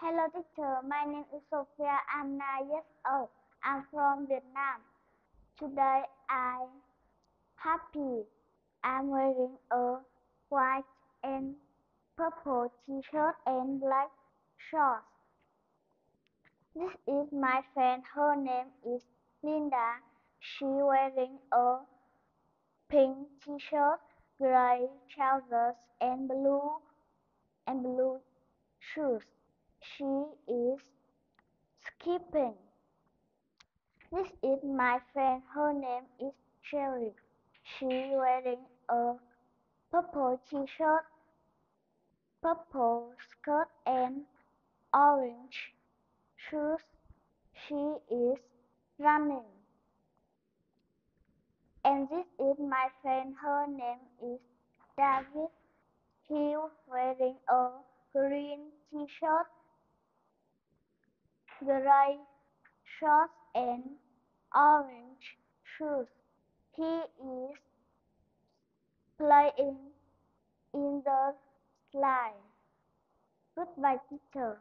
Hello teacher, my name is Sofia. I'm nine years old. I'm from Vietnam. Today I'm happy. I'm wearing a white and purple t-shirt and black shorts. This is my friend. Her name is Linda. She wearing a pink t-shirt, gray trousers and blue and blue shoes. She is skipping. This is my friend. Her name is Cherry. She wearing a purple t-shirt, purple skirt and orange shoes. She is running. And this is my friend. Her name is David. He wearing a green t-shirt, gray shorts and orange shoes. He is playing in the slide. Goodbye teacher.